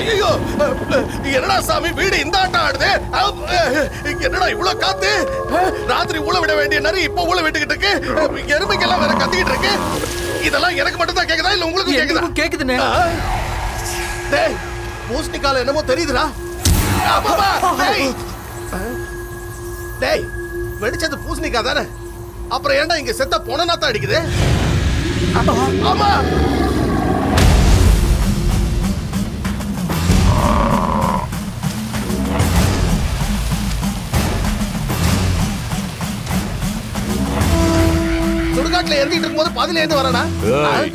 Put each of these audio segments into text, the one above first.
ஐயோ என்னடா சாமி வீடு இந்த ஆட்டம் ஆடுது? என்னடா இவ்வளவு காத்து? ராத்திரி ஊழ விட வேண்டிய நரி இப்ப ஊழ விட்டுக்கிட்டு இருக்கு. எருமைக்கெல்லாம் வேற கத்திக்கிட்டு இருக்கு. இதெல்லாம் எனக்கு மட்டும் தான் கேக்குதா? இல்ல உங்களுக்கு கேக்குதா? கேக்குதுண்ணே. டேய் பூசணிக்கால என்னமோ தெரியுதுடா. டேய். டேய் வெடிச்சது பூசணிக்கா தானே? அப்புறம் ஏன்டா இங்க செத்த பொணநாத்தம் அடிக்குது? ஆமா. சுடுகாட்டுல இறங்கிட்டு இருக்கும்போது பாதியில இருந்து வரனா? ஏய்,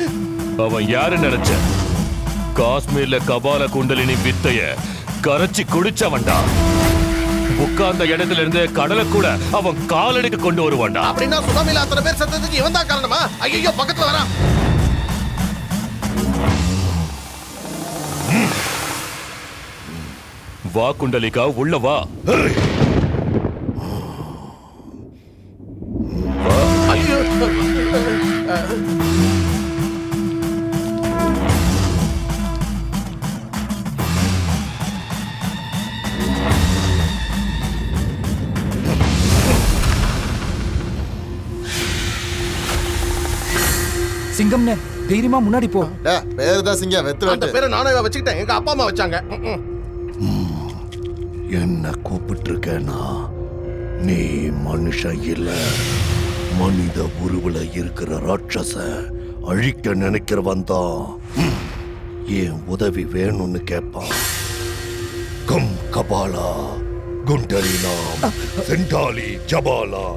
அவன் யாரு நினைச்ச? காஷ்மீர்ல கபால குண்டலினி வித்தைய கரைச்சி குடிச்சவன்டா. உட்கார்ந்த இடத்துல இருந்து கடலை கூட அவன் காலடிக்கு கொண்டு வருவான்டா. அப்படின்னா சுனாமில அத்தனை பேர் செத்ததுக்கு இவன் தான் காரணமா? ஐயோ பக்கத்துல வரான். வா குண்டலிகா உள்ள வா. சிங்கம்னே தைரியமா முன்னாடி போ. பேரு தான் சிங்கம் வெத்து அந்த பேரை நானே வச்சுக்கிட்டேன். எங்க அப்பா அம்மா வச்சாங்க. என்ன கூப்பிட்டுருக்கேனா? நீ மனுஷன் இல்ல. மனித உருவுல இருக்கிற ராட்சச அழிக்க நினைக்கிறவன் தான். என் உதவி வேணும்னு கேட்பான் கம் கபாலா குண்டலினாம் செண்டாலி ஜபாலா.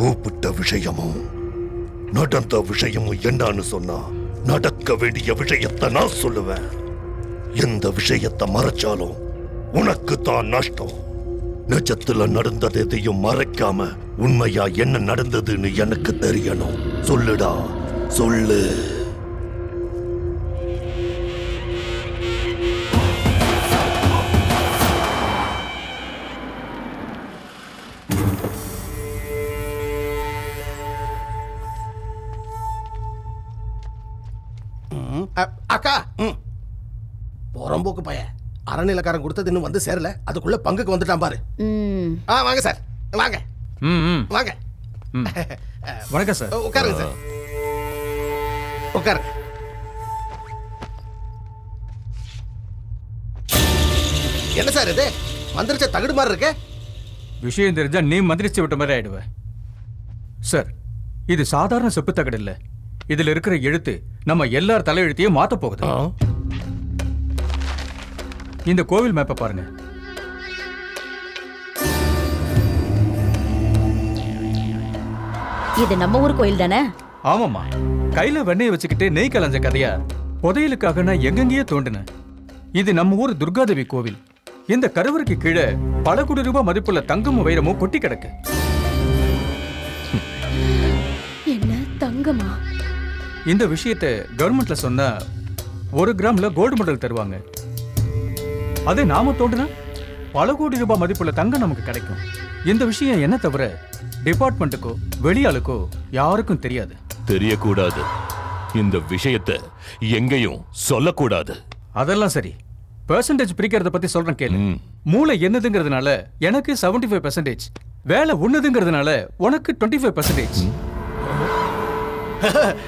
கூப்பிட்ட விஷயமும் நடந்த விஷயமும் என்னன்னு சொன்னா நடக்க வேண்டிய விஷயத்தை நான் சொல்லுவேன். எந்த விஷயத்தை மறைச்சாலும் உனக்கு தான் நஷ்டம். நிஜத்துல நடந்தது எதையும் மறைக்காம உண்மையா என்ன நடந்ததுன்னு எனக்கு தெரியணும். சொல்லுடா. சொல்லு. அறநிலக்காரன் கொடுத்தது இன்னும் வந்து சேரல. அதுக்குள்ள பங்குக்கு வந்துட்டான் பாரு. ஆ வாங்க சார். வாங்க. ம் ம். வாங்க. வணக்கம் சார். உட்காருங்க சார். உட்காருங்க. என்ன சார் இது? மந்திரிச்ச தகுடு மாதிரி இருக்கு? விஷயம் தெரிஞ்சா நீ மந்திரிச்சு விட்ட மாதிரி ஆயிடுவ. சார் இது சாதாரண செப்பு தகடு இல்ல. இதுல இருக்கிற எழுத்து நம்ம எல்லார் தலையெழுத்தையும் மாத்த போகுது. இந்த கோவில் மேப்பை பாருங்க. இது நம்ம ஊர் கோயில் தானே? ஆமாமா கையில வெண்ணெய் வச்சுக்கிட்டு நெய் கலஞ்ச கதையா? புதையலுக்காக நான் எங்கெங்கேயோ தோண்டினேன். இது நம்ம ஊர் துர்காதேவி கோவில். இந்த கருவறைக்கு கீழே பல கோடி ரூபாய் மதிப்புள்ள தங்கமும் வைரமும் கொட்டி கிடக்கு. என்ன தங்கமா? இந்த விஷயத்தை கவர்மெண்ட்ல சொன்னா ஒரு கிராம்ல கோல்டு மெடல் தருவாங்க. அதே நாம தோண்டினா பல கோடி ரூபாய் மதிப்புள்ள தங்கம் நமக்கு கிடைக்கும். இந்த விஷயம் என்ன தவிர டிபார்ட்மெண்ட்டுக்கோ வெளியாளுக்கோ யாருக்கும் தெரியாது. தெரியக்கூடாது. இந்த விஷயத்தை எங்கேயும் சொல்லக்கூடாது. அதெல்லாம் சரி. பெர்சன்டேஜ் பிரிக்கிறத பத்தி சொல்றேன் கேளு. மூளை என்னதுங்கிறதுனால எனக்கு 75% ஃபைவ் பர்சன்டேஜ் வேலை உன்னதுங்கிறதுனால உனக்கு டுவெண்ட்டி ஃபைவ் பர்சன்டேஜ்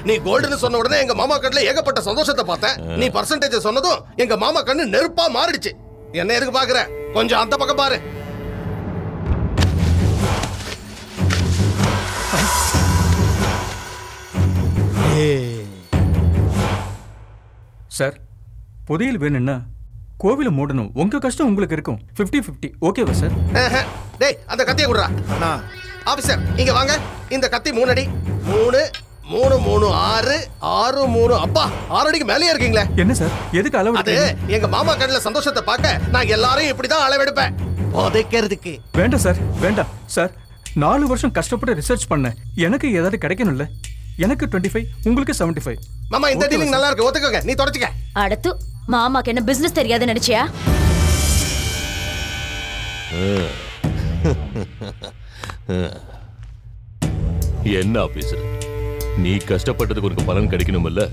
நீ கோல்டுன்னு சொன்ன உடனே எங்க மாமா கண்ணுல ஏகப்பட்ட சந்தோஷத்தை பார்த்தேன். நீ பர்சன்டேஜ் சொன்னதும் எங்க மாமா கண்ணு நெருப்பா மாறிடுச்சு. என்ன எதுக்கு பாக்குற கொஞ்சம் அந்த பக்கம் பாரு. சார் புதையல் வேணும்னா கோவிலை மூடணும். உங்க கஷ்டம் உங்களுக்கு இருக்கும். 50 50 ஓகேவா சார். டேய் அந்த கத்தியை குடுறா. ஆபீசர் இங்க வாங்க. இந்த கத்தி மூணு அடி மூணு மூணு மூணு ஆறு ஆறு மூணு. அப்பா ஆறு அடிக்கு மேலேயே இருக்கீங்களே. என்ன சார்? எதுக்கு அளவு அது எங்க மாமா கண்ணுல சந்தோஷத்தை பார்க்க நான் எல்லாரையும் இப்படிதான் அளவெடுப்பேன். புதைக்கிறதுக்கு. வேண்டாம் சார் வேண்டாம். சார் நாலு வருஷம் கஷ்டப்பட்டு ரிசர்ச் பண்ணேன். எனக்கு ஏதாவது கிடைக்கணும்ல? எனக்கு 25 ஃபைவ் உங்களுக்கு 75 ஃபைவ் மாமா இந்த டீலிங் நல்லா இருக்கு. ஒத்துக்கோங்க. நீ தொடச்சுக்க. அடுத்து மாமாக்கு என்ன பிசினஸ் தெரியாது நினைச்சியா? என்ன ஆபீசர் நீ கஷ்டப்பட்டதுக்கு உனக்கு பலன் கிடைக்கணும்ல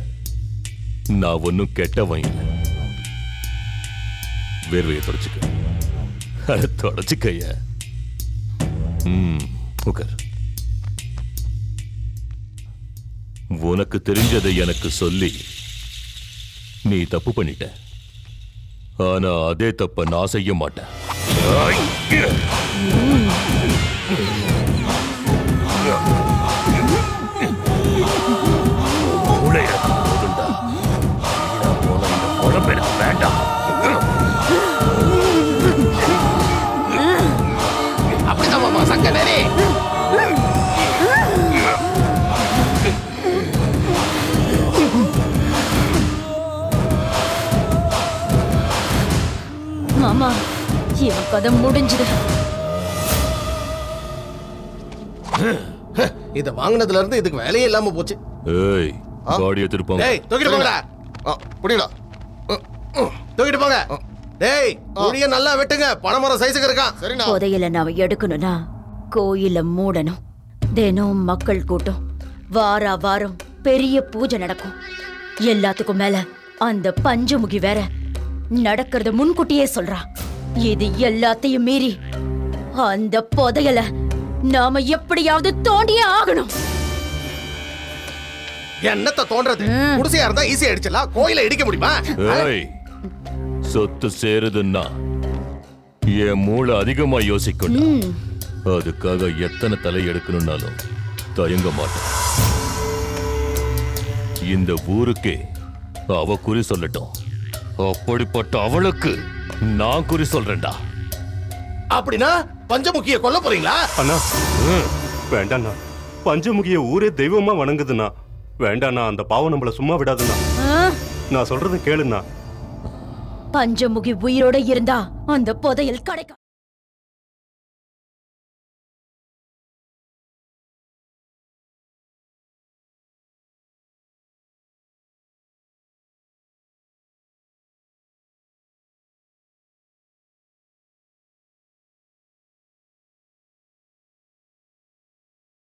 நான் ஒன்னும் கெட்ட வாங்கல வேர்வையை தொடச்சுக்க. அட தொடச்சுக்கைய. ம் உட்கார் உனக்கு தெரிஞ்சதை எனக்கு சொல்லி நீ தப்பு பண்ணிட்ட. ஆனா அதே தப்ப நான் செய்ய மாட்டேன். மூளை எனக்கு போதுண்டா போன இந்த குழம்பு எனக்கு வேண்டாம். அப்படிதான் மாமா சங்க நேரே மாமா இவன் கதை முடிஞ்சுது. இத வாங்குனதுல இருந்து இதுக்கு வேலையே இல்லாம போச்சு. ஏய் காடியை திருப்பாங்க டேய் தூக்கிட்டு போங்கடா. புரியல தூக்கிட்டு போங்க. டேய் குழிய நல்லா வெட்டுங்க. பனைமரம் சைஸுக்கு இருக்கான். சரிண்ணா. புதையல நாம எடுக்கணும்னா கோயில மூடணும். தினம் மக்கள் கூட்டம். வாரா வாரம் பெரிய பூஜை நடக்கும். எல்லாத்துக்கும் மேல அந்த பஞ்சமுகி வேற நடக்கிறத முன்கூட்டியே சொல்றா. இது எல்லாத்தையும் மீறி அந்த புதையல நாம எப்படியாவது தோண்டியே ஆகணும். என்னத்த தோன்றது? குடிசையா இருந்தா ஈஸியா அடிச்சிடலாம் கோயில இடிக்க முடியுமா? சொத்து சேருதுன்னா என் மூளை அதிகமா யோசிக்கும் அதுக்காக எத்தனை தலை எடுக்கணும்னாலும் தயங்க மாட்டேன். இந்த ஊருக்கே அவ குறி சொல்லட்டும். அப்படிப்பட்ட அவளுக்கு நான் குறி சொல்றேன்டா. அப்படின்னா பஞ்சமுக்கிய கொல்ல போறீங்களா? அண்ணா வேண்டாண்ணா. பஞ்சமுகிய ஊரே தெய்வமா வணங்குதுண்ணா. வேண்டாண்ணா அந்த பாவம் நம்மள சும்மா விடாதுண்ணா? நான் சொல்றதை கேளுண்ணா பஞ்சமுகி உயிரோட இருந்தா அந்த புதையல் கிடைக்கும்